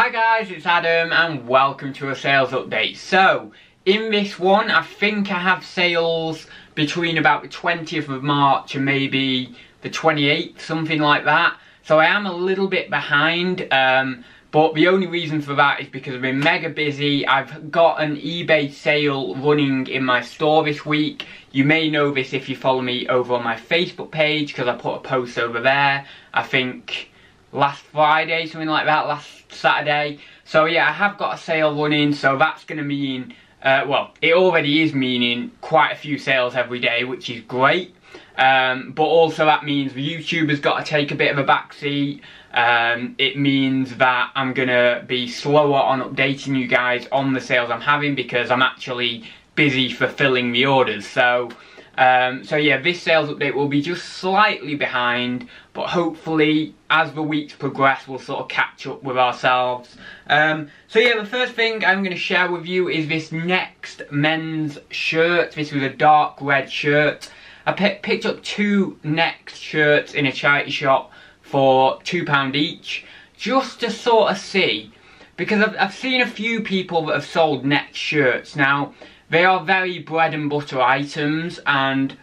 Hi guys, it's Adam and welcome to a sales update. So, in this one, I think I have sales between about the 20th of March and maybe the 28th, something like that. So I am a little bit behind, um, but the only reason for that is because I've been mega busy. I've got an eBay sale running in my store this week. You may know this if you follow me over on my Facebook page because I put a post over there. I think last Friday, something like that, last Saturday. So yeah, I have got a sale running, so that's going to mean, uh, well, it already is meaning quite a few sales every day, which is great. Um, but also that means YouTuber's got to take a bit of a backseat. Um, it means that I'm going to be slower on updating you guys on the sales I'm having because I'm actually busy fulfilling the orders. So um, so yeah, this sales update will be just slightly behind, but hopefully as the weeks progress, we'll sort of catch up with ourselves. Um, so yeah, the first thing I'm going to share with you is this next men's shirt. This was a dark red shirt. I picked up two next shirts in a charity shop for £2 each, just to sort of see, because I've, I've seen a few people that have sold next shirts. Now, they are very bread and butter items and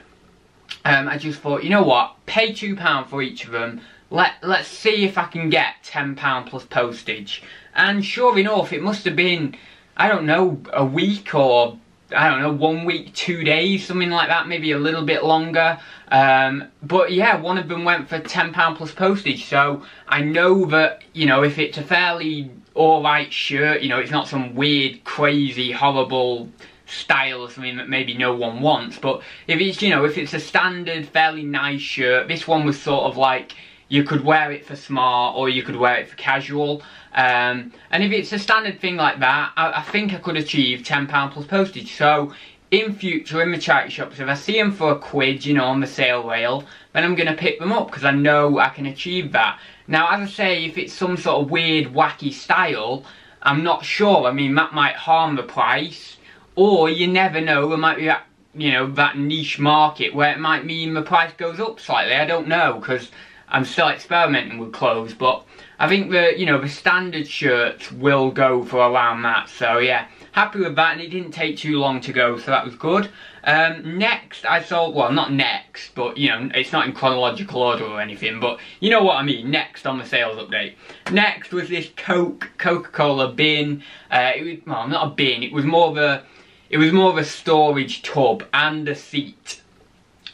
um, I just thought, you know what, pay £2 for each of them. Let, let's see if I can get £10 plus postage. And sure enough, it must have been, I don't know, a week or, I don't know, one week, two days, something like that, maybe a little bit longer. Um, but yeah, one of them went for £10 plus postage, so I know that, you know, if it's a fairly alright shirt, you know, it's not some weird, crazy, horrible style or something that maybe no one wants. But if it's, you know, if it's a standard, fairly nice shirt, this one was sort of like, you could wear it for smart or you could wear it for casual. Um, and if it's a standard thing like that, I, I think I could achieve £10 plus postage. So in future, in the charity shops, if I see them for a quid, you know, on the sale rail, then I'm going to pick them up because I know I can achieve that. Now, as I say, if it's some sort of weird, wacky style, I'm not sure. I mean, that might harm the price. Or you never know, there might be that, you know, that niche market where it might mean the price goes up slightly. I don't know, because I'm still experimenting with clothes, but I think the, you know, the standard shirts will go for around that. So yeah, happy with that, and it didn't take too long to go, so that was good. Um, next, I saw, well, not next, but, you know, it's not in chronological order or anything, but you know what I mean, next on the sales update. Next was this Coke, Coca-Cola bin. Uh, it was, well, not a bin, it was more of a it was more of a storage tub and a seat.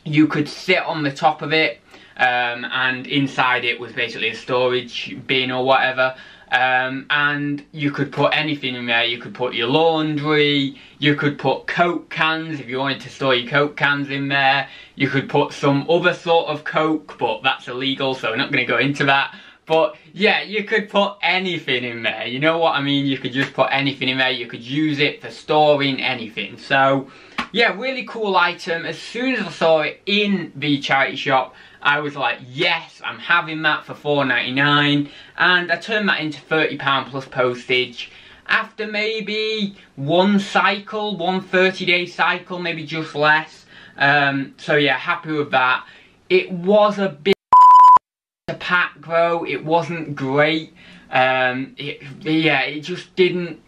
You could sit on the top of it um, and inside it was basically a storage bin or whatever. Um, and you could put anything in there. You could put your laundry, you could put Coke cans if you wanted to store your Coke cans in there. You could put some other sort of Coke, but that's illegal, so we're not going to go into that. But yeah, you could put anything in there. You know what I mean? You could just put anything in there. You could use it for storing anything. So yeah, really cool item. As soon as I saw it in the charity shop, I was like, yes, I'm having that for $4.99. And I turned that into £30 plus postage after maybe one cycle, one 30 day cycle, maybe just less. Um, so yeah, happy with that. It was a bit the pack though, it wasn't great. Um, it, yeah, it just didn't,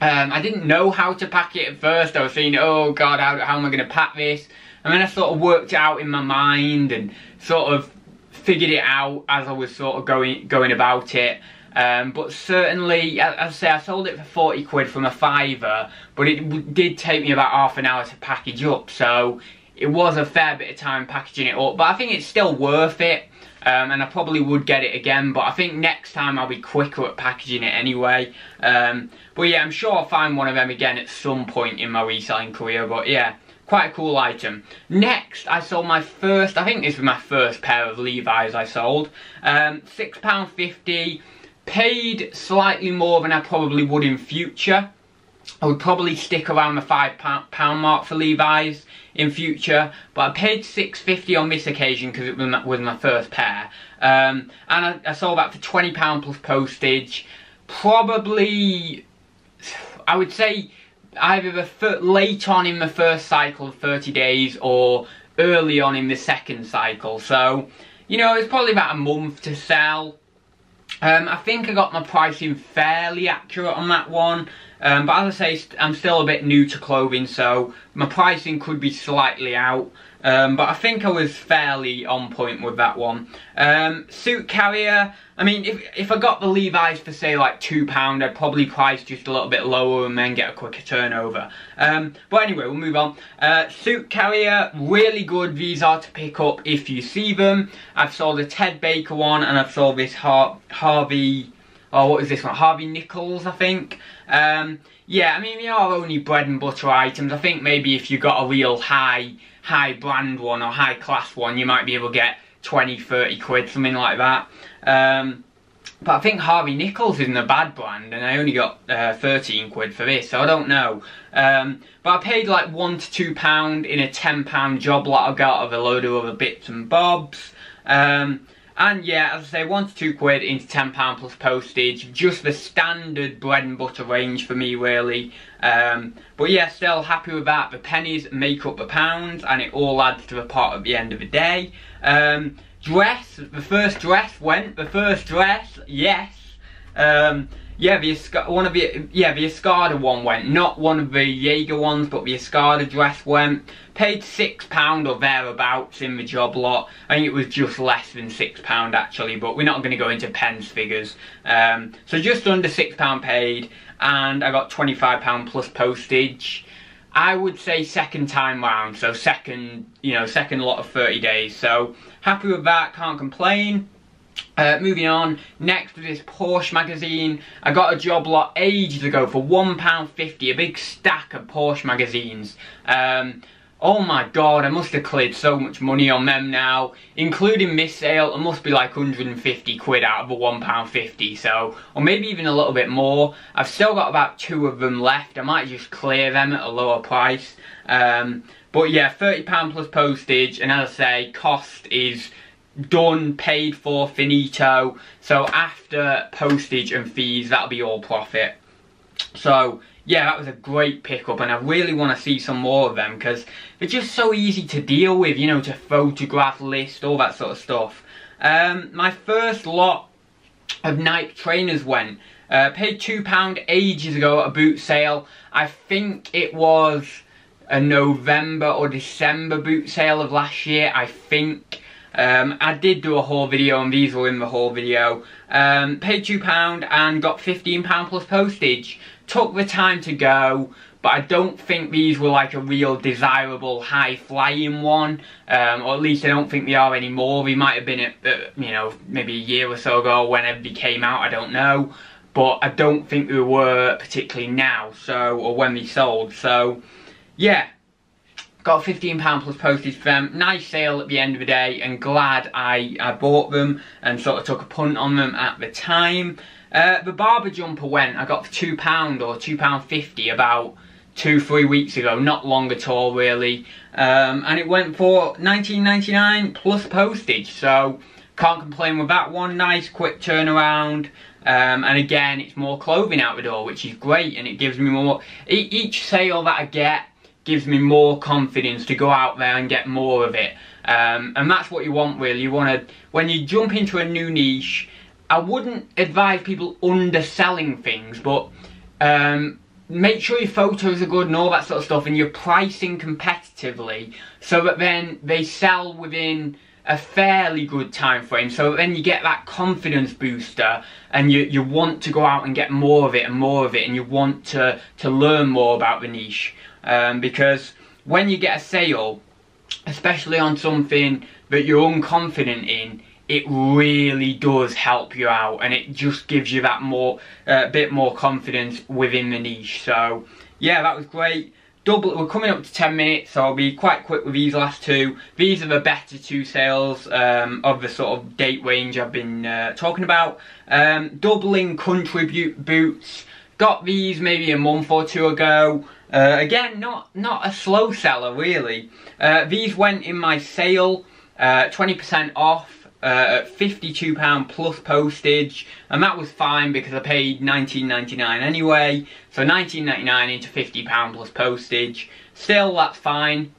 um, I didn't know how to pack it at first. I was thinking, oh god, how, how am I going to pack this? And then I sort of worked it out in my mind and sort of figured it out as I was sort of going going about it. Um, but certainly, as I say, I sold it for 40 quid from a fiver, but it did take me about half an hour to package up, so it was a fair bit of time packaging it up. But I think it's still worth it. Um, and I probably would get it again, but I think next time I'll be quicker at packaging it anyway. Um, but yeah, I'm sure I'll find one of them again at some point in my reselling career, but yeah, quite a cool item. Next, I sold my first, I think this was my first pair of Levi's I sold. Um, £6.50, paid slightly more than I probably would in future. I would probably stick around the £5 mark for Levi's in future. But I paid six fifty on this occasion because it was my, first pair. Um, and I, I sold that for £20 plus postage. Probably, I would say, either the late on in the first cycle of 30 days or early on in the second cycle. So, you know, it's probably about a month to sell. Um, I think I got my pricing fairly accurate on that one. Um, but as I say, I'm still a bit new to clothing, so my pricing could be slightly out. Um, but I think I was fairly on point with that one. Um, suit carrier, I mean, if, if I got the Levi's for say like £2, I'd probably price just a little bit lower and then get a quicker turnover. Um, but anyway, we'll move on. Uh, suit carrier, really good. These are to pick up if you see them. I've sold a Ted Baker one and I've sold this Har Harvey oh, what is this one? Harvey Nichols, I think. Um, yeah, I mean, they are only bread and butter items. I think maybe if you got a real high, high brand one or high class one, you might be able to get 20, 30 quid, something like that. Um, but I think Harvey Nichols isn't a bad brand, and I only got uh, 13 quid for this, so I don't know. Um, but I paid like one to two pound in a 10 pound job lot I got of a load of other bits and bobs. Um, and yeah, as I say, one to two quid into £10 plus postage. Just the standard bread and butter range for me, really. Um, but yeah, still happy with that. The pennies make up the pounds, and it all adds to the pot at the end of the day. Um, dress, the first dress went. The first dress, yes. Um, yeah, the one of the yeah the Escada one went, not one of the Jaeger ones, but the Escada dress went. Paid six pound or thereabouts in the job lot. I think it was just less than six pound actually, but we're not going to go into pence figures. Um, so just under six pound paid, and I got twenty five pound plus postage. I would say second time round, so second you know second lot of thirty days. So happy with that, can't complain. Uh, moving on, next with this Porsche magazine. I got a job lot ages ago for £1.50, a big stack of Porsche magazines. Um, oh my god, I must have cleared so much money on them now. Including this sale, it must be like 150 quid out of a £1.50, so, or maybe even a little bit more. I've still got about two of them left. I might just clear them at a lower price. Um, but yeah, £30 plus postage, and as I say, cost is done, paid for, finito. So after postage and fees, that'll be all profit. So yeah, that was a great pickup and I really want to see some more of them because they're just so easy to deal with, you know, to photograph, list, all that sort of stuff. Um, my first lot of Nike trainers went. Uh, paid £2 ages ago at a boot sale. I think it was a November or December boot sale of last year, I think. Um, I did do a haul video and these were in the haul video. Um, paid £2 and got £15 plus postage. Took the time to go, but I don't think these were like a real desirable high flying one. Um, or at least I don't think they are anymore. They might have been, at, uh, you know, maybe a year or so ago whenever they came out, I don't know. But I don't think they were particularly now, so, or when they sold. So, yeah, Got £15 plus postage for them. Nice sale at the end of the day and glad I, I bought them and sort of took a punt on them at the time. Uh, the Barbour jumper went, I got for £2 or £2.50 about two, three weeks ago, not long at all really. Um, and it went for 19.99 plus postage, so can't complain with that one. Nice quick turnaround. Um, and again, it's more clothing out the door, which is great, and it gives me more. E each sale that I get gives me more confidence to go out there and get more of it. Um, and that's what you want really. You want to, when you jump into a new niche, I wouldn't advise people underselling things, but um, make sure your photos are good and all that sort of stuff and you're pricing competitively so that then they sell within a fairly good time frame. So then you get that confidence booster and you, you want to go out and get more of it and more of it and you want to, to learn more about the niche. Um, because when you get a sale, especially on something that you're unconfident in, it really does help you out and it just gives you that more uh, bit more confidence within the niche. So yeah that was great double we're coming up to 10 minutes so I'll be quite quick with these last two. These are the better two sales um, of the sort of date range I've been uh, talking about. Um, Dublin country boots. Got these maybe a month or two ago. Uh, again, not, not a slow seller, really. Uh, these went in my sale, 20% uh, off, uh, at £52 plus postage, and that was fine because I paid 19.99 anyway, so 19.99 into £50 plus postage. Still, that's fine.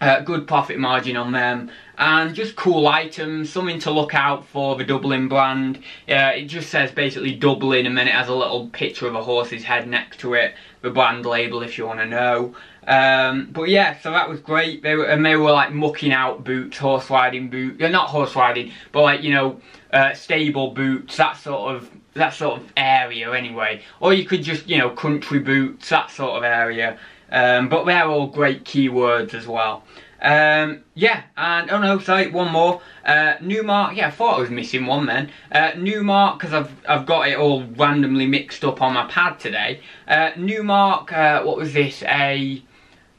Uh, good profit margin on them and just cool items, something to look out for the Dublin brand. Uh, it just says basically Dublin and then it has a little picture of a horse's head next to it, the brand label if you want to know. Um, but yeah, so that was great. They were, and they were like mucking out boots, horse riding boots, yeah, not horse riding, but like, you know, uh, stable boots, that sort of that sort of area anyway. Or you could just, you know, country boots, that sort of area. Um, but they're all great keywords as well. Um, yeah, and oh no, sorry, one more. Uh, Numark. Yeah, I thought I was missing one then. Uh, Numark, because I've I've got it all randomly mixed up on my pad today. Uh, Numark. Uh, what was this? A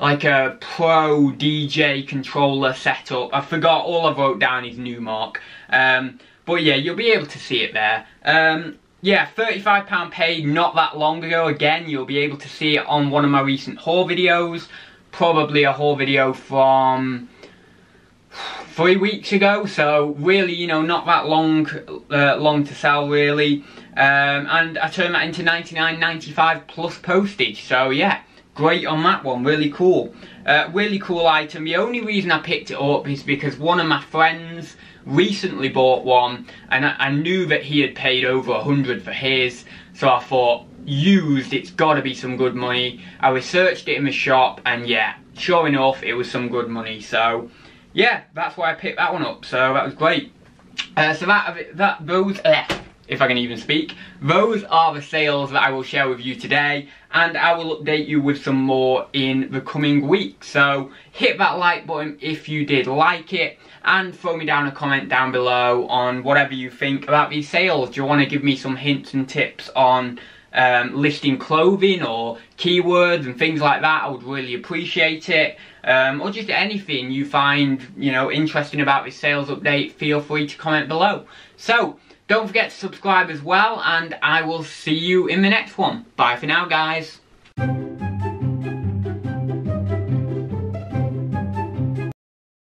like a pro DJ controller setup. I forgot. All I wrote down is Numark. Um, but yeah, you'll be able to see it there. Um, yeah, £35 paid not that long ago. Again, you'll be able to see it on one of my recent haul videos probably a haul video from three weeks ago so really you know not that long uh, long to sell really um, and I turned that into 99.95 plus postage so yeah great on that one really cool uh, really cool item the only reason I picked it up is because one of my friends recently bought one and I, I knew that he had paid over a hundred for his so I thought used, it's got to be some good money. I researched it in the shop, and yeah, sure enough, it was some good money. So, yeah, that's why I picked that one up. So that was great. Uh, so that that those, uh, if I can even speak, those are the sales that I will share with you today, and I will update you with some more in the coming week. So hit that like button if you did like it, and throw me down a comment down below on whatever you think about these sales. Do you want to give me some hints and tips on um, listing clothing or keywords and things like that, I would really appreciate it. Um, or just anything you find, you know, interesting about this sales update, feel free to comment below. So, don't forget to subscribe as well, and I will see you in the next one. Bye for now, guys.